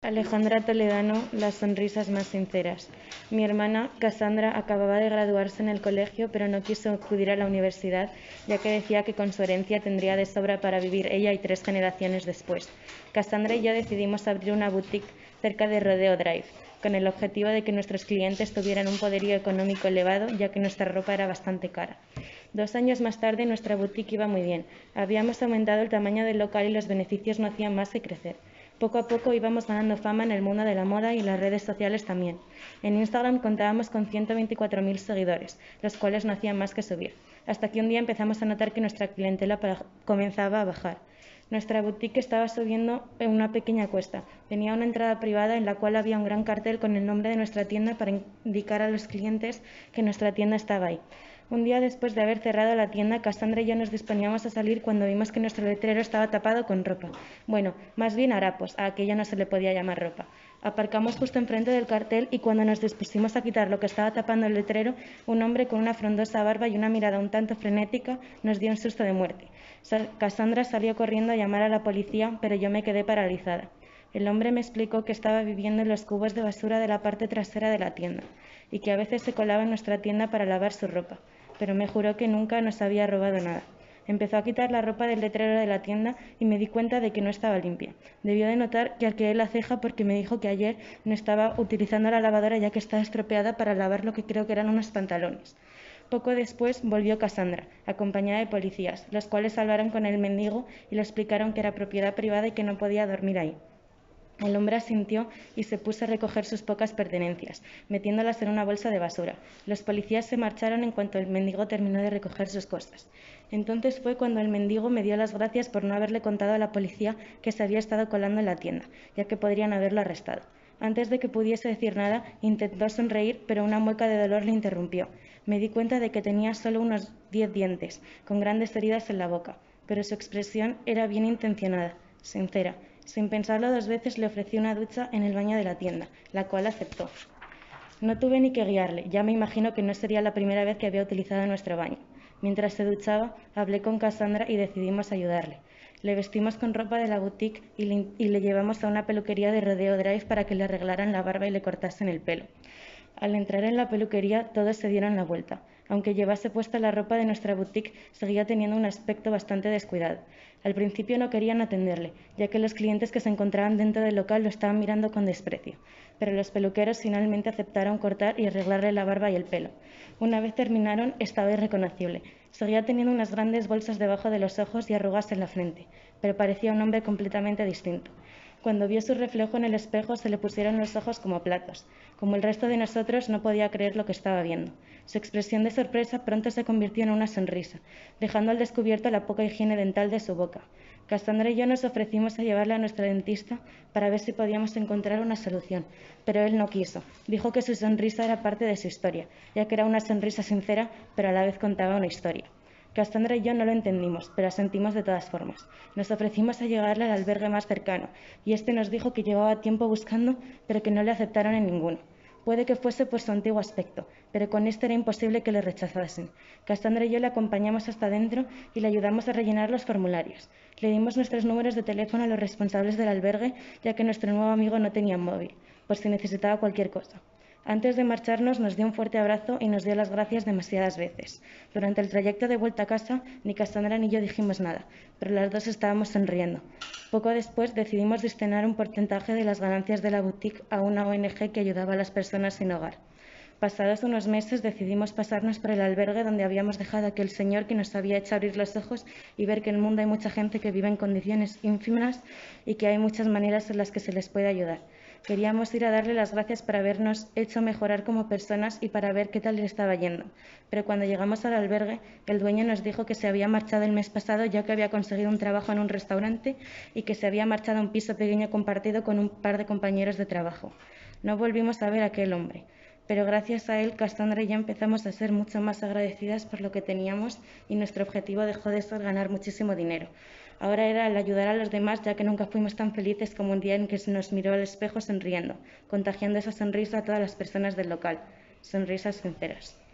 Alejandra Toledano, las sonrisas más sinceras. Mi hermana, Cassandra, acababa de graduarse en el colegio, pero no quiso acudir a la universidad, ya que decía que con su herencia tendría de sobra para vivir ella y tres generaciones después. Cassandra y yo decidimos abrir una boutique cerca de Rodeo Drive, con el objetivo de que nuestros clientes tuvieran un poderío económico elevado, ya que nuestra ropa era bastante cara. Dos años más tarde nuestra boutique iba muy bien. Habíamos aumentado el tamaño del local y los beneficios no hacían más que crecer. Poco a poco íbamos ganando fama en el mundo de la moda y las redes sociales también. En Instagram contábamos con 124.000 seguidores, los cuales no hacían más que subir, hasta que un día empezamos a notar que nuestra clientela comenzaba a bajar. Nuestra boutique estaba subiendo en una pequeña cuesta. Tenía una entrada privada en la cual había un gran cartel con el nombre de nuestra tienda para indicar a los clientes que nuestra tienda estaba ahí. Un día después de haber cerrado la tienda, Cassandra y yo nos disponíamos a salir cuando vimos que nuestro letrero estaba tapado con ropa. Bueno, más bien harapos, a aquella no se le podía llamar ropa. Aparcamos justo enfrente del cartel y cuando nos dispusimos a quitar lo que estaba tapando el letrero, un hombre con una frondosa barba y una mirada un tanto frenética nos dio un susto de muerte. Cassandra salió corriendo a llamar a la policía, pero yo me quedé paralizada. El hombre me explicó que estaba viviendo en los cubos de basura de la parte trasera de la tienda y que a veces se colaba en nuestra tienda para lavar su ropa pero me juró que nunca nos había robado nada. Empezó a quitar la ropa del letrero de la tienda y me di cuenta de que no estaba limpia. Debió de notar que arqueé la ceja porque me dijo que ayer no estaba utilizando la lavadora ya que estaba estropeada para lavar lo que creo que eran unos pantalones. Poco después volvió Cassandra, acompañada de policías, los cuales hablaron con el mendigo y le explicaron que era propiedad privada y que no podía dormir ahí. El hombre asintió y se puso a recoger sus pocas pertenencias, metiéndolas en una bolsa de basura. Los policías se marcharon en cuanto el mendigo terminó de recoger sus cosas. Entonces fue cuando el mendigo me dio las gracias por no haberle contado a la policía que se había estado colando en la tienda, ya que podrían haberlo arrestado. Antes de que pudiese decir nada, intentó sonreír, pero una mueca de dolor le interrumpió. Me di cuenta de que tenía solo unos diez dientes, con grandes heridas en la boca, pero su expresión era bien intencionada, sincera sin pensarlo dos veces le ofrecí una ducha en el baño de la tienda, la cual aceptó. No tuve ni que guiarle, ya me imagino que no sería la primera vez que había utilizado nuestro baño. Mientras se duchaba, hablé con Cassandra y decidimos ayudarle. Le vestimos con ropa de la boutique y le, y le, llevamos a una peluquería de Rodeo Drive para que le arreglaran la barba y le cortasen el pelo. Al entrar en la peluquería, todos se dieron la vuelta. Aunque llevase puesta la ropa de nuestra boutique, seguía teniendo un aspecto bastante descuidado. Al principio no querían atenderle, ya que los clientes que se encontraban dentro del local lo estaban mirando con desprecio, pero los peluqueros finalmente aceptaron cortar y arreglarle la barba y el pelo. Una vez terminaron, estaba irreconocible. Seguía teniendo unas grandes bolsas debajo de los ojos y arrugas en la frente, pero parecía un hombre completamente distinto. Cuando vio su reflejo en el espejo se le pusieron los ojos como platos. Como el resto de nosotros no podía creer lo que estaba viendo. Su expresión de sorpresa pronto se convirtió en una sonrisa, dejando al descubierto la poca higiene dental de su boca. Cassandra y yo nos ofrecimos a llevarle a nuestro dentista para ver si podíamos encontrar una solución, pero él no quiso. Dijo que su sonrisa era parte de su historia, ya que era una sonrisa sincera, pero a la vez contaba una historia. Cassandra y yo no lo entendimos, pero asentimos de todas formas. Nos ofrecimos a llegarle al albergue más cercano, y este nos dijo que llevaba tiempo buscando, pero que no le aceptaron en ninguno. Puede que fuese por su antiguo aspecto, pero con este era imposible que le rechazasen. Cassandra y yo le acompañamos hasta dentro y le ayudamos a rellenar los formularios. Le dimos nuestros números de teléfono a los responsables del albergue, ya que nuestro nuevo amigo no tenía móvil, por si necesitaba cualquier cosa. Antes de marcharnos nos dio un fuerte abrazo y nos dio las gracias demasiadas veces. Durante el trayecto de vuelta a casa, ni Cassandra ni yo dijimos nada, pero las dos estábamos sonriendo. Poco después decidimos destinar un porcentaje de las ganancias de la boutique a una ONG que ayudaba a las personas sin hogar. Pasados unos meses decidimos pasarnos por el albergue donde habíamos dejado a aquel señor que nos había hecho abrir los ojos y ver que en el mundo hay mucha gente que vive en condiciones ínfimas y que hay muchas maneras en las que se les puede ayudar. Queríamos ir a darle las gracias por habernos hecho mejorar como personas y para ver qué tal le estaba yendo. Pero cuando llegamos al albergue, el dueño nos dijo que se había marchado el mes pasado ya que había conseguido un trabajo en un restaurante y que se había marchado a un piso pequeño compartido con un par de compañeros de trabajo. No volvimos a ver a aquel hombre pero gracias a él Cassandra y yo empezamos a ser mucho más agradecidas por lo que teníamos y nuestro objetivo dejó de ser ganar muchísimo dinero. Ahora era el ayudar a los demás, ya que nunca fuimos tan felices como un día en que se nos miró al espejo sonriendo, contagiando esa sonrisa a todas las personas del local. Sonrisas sinceras.